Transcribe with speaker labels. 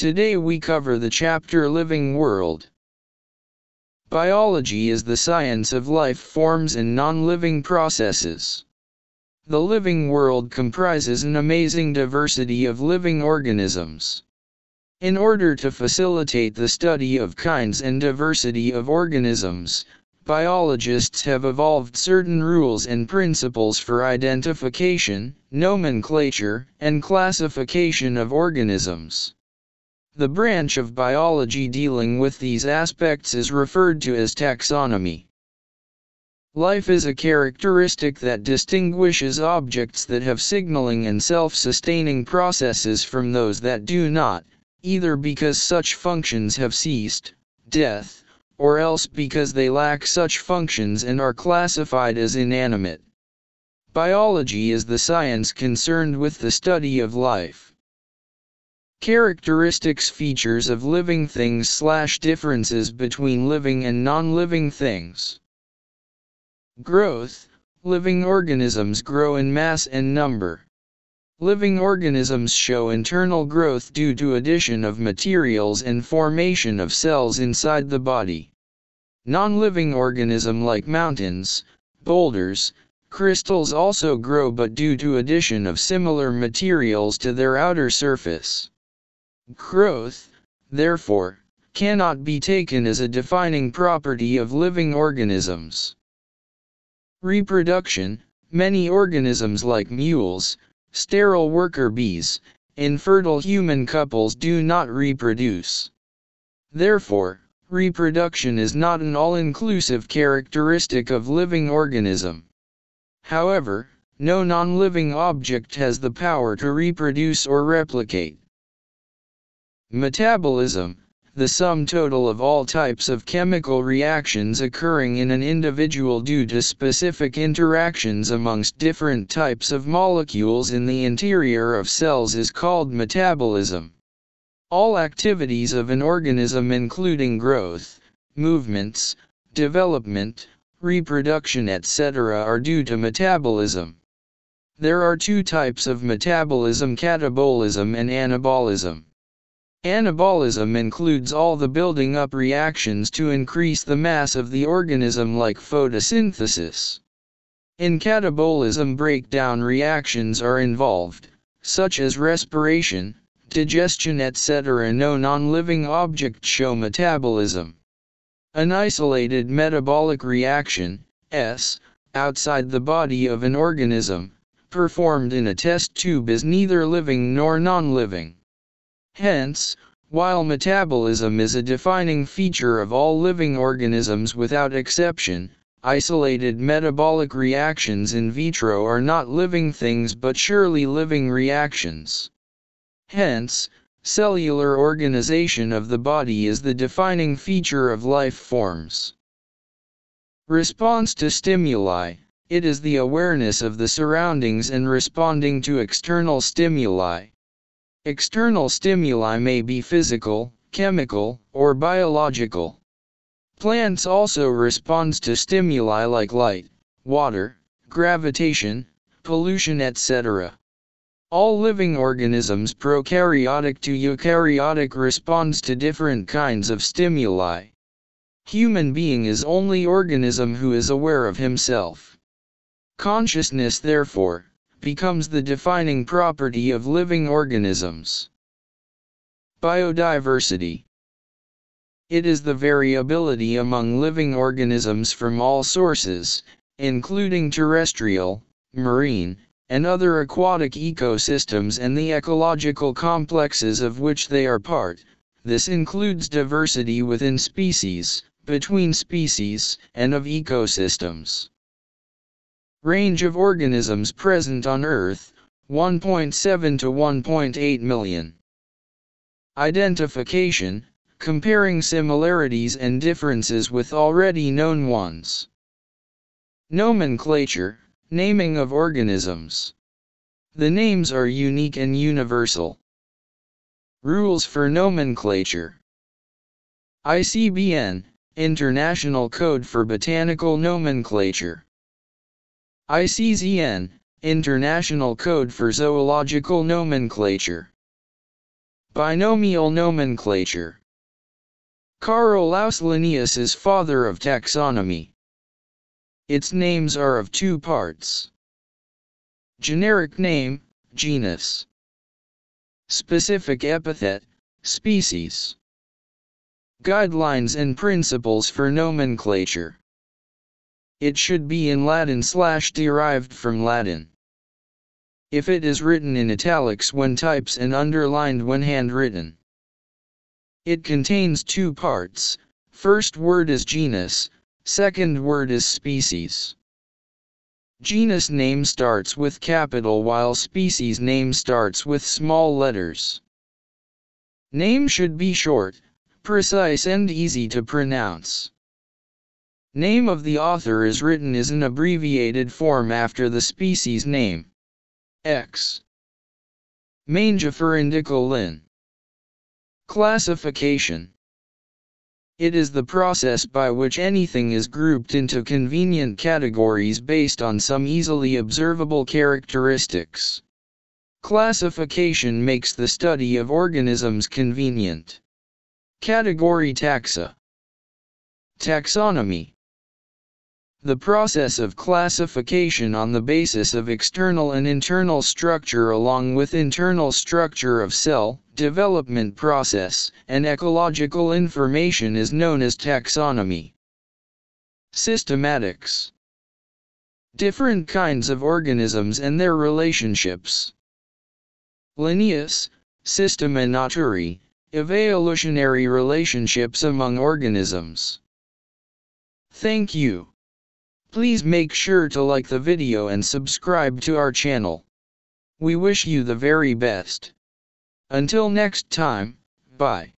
Speaker 1: Today we cover the chapter Living World. Biology is the science of life forms and non-living processes. The living world comprises an amazing diversity of living organisms. In order to facilitate the study of kinds and diversity of organisms, biologists have evolved certain rules and principles for identification, nomenclature, and classification of organisms. The branch of biology dealing with these aspects is referred to as taxonomy. Life is a characteristic that distinguishes objects that have signaling and self-sustaining processes from those that do not, either because such functions have ceased, death, or else because they lack such functions and are classified as inanimate. Biology is the science concerned with the study of life. Characteristics features of living things slash differences between living and non-living things. Growth, living organisms grow in mass and number. Living organisms show internal growth due to addition of materials and formation of cells inside the body. Non-living organism like mountains, boulders, crystals also grow but due to addition of similar materials to their outer surface. Growth, therefore, cannot be taken as a defining property of living organisms. Reproduction, many organisms like mules, sterile worker bees, infertile human couples do not reproduce. Therefore, reproduction is not an all-inclusive characteristic of living organism. However, no non-living object has the power to reproduce or replicate. Metabolism, the sum total of all types of chemical reactions occurring in an individual due to specific interactions amongst different types of molecules in the interior of cells is called metabolism. All activities of an organism including growth, movements, development, reproduction etc. are due to metabolism. There are two types of metabolism catabolism and anabolism. Anabolism includes all the building up reactions to increase the mass of the organism like photosynthesis. In catabolism breakdown reactions are involved, such as respiration, digestion etc. No non-living objects show metabolism. An isolated metabolic reaction, S, outside the body of an organism, performed in a test tube is neither living nor non-living. Hence, while metabolism is a defining feature of all living organisms without exception, isolated metabolic reactions in vitro are not living things but surely living reactions. Hence, cellular organization of the body is the defining feature of life forms. Response to stimuli, it is the awareness of the surroundings and responding to external stimuli. External stimuli may be physical, chemical, or biological. Plants also responds to stimuli like light, water, gravitation, pollution etc. All living organisms prokaryotic to eukaryotic responds to different kinds of stimuli. Human being is only organism who is aware of himself. Consciousness therefore, becomes the defining property of living organisms. Biodiversity It is the variability among living organisms from all sources, including terrestrial, marine, and other aquatic ecosystems and the ecological complexes of which they are part. This includes diversity within species, between species, and of ecosystems. Range of organisms present on Earth, 1.7 to 1.8 million. Identification, comparing similarities and differences with already known ones. Nomenclature, naming of organisms. The names are unique and universal. Rules for nomenclature. ICBN, International Code for Botanical Nomenclature. ICZN, International Code for Zoological Nomenclature. Binomial nomenclature Carolus Linnaeus is father of taxonomy. Its names are of two parts. Generic name, genus. Specific epithet, species. Guidelines and principles for nomenclature. It should be in Latin slash derived from Latin. If it is written in italics when types and underlined when handwritten. It contains two parts, first word is genus, second word is species. Genus name starts with capital while species name starts with small letters. Name should be short, precise and easy to pronounce. Name of the author is written as an abbreviated form after the species name. X. Mange Lin. Classification It is the process by which anything is grouped into convenient categories based on some easily observable characteristics. Classification makes the study of organisms convenient. Category taxa. Taxonomy. The process of classification on the basis of external and internal structure along with internal structure of cell, development process, and ecological information is known as taxonomy. Systematics. Different kinds of organisms and their relationships. Linnaeus, Systema Naturae, Evolutionary relationships among organisms. Thank you. Please make sure to like the video and subscribe to our channel. We wish you the very best. Until next time, bye.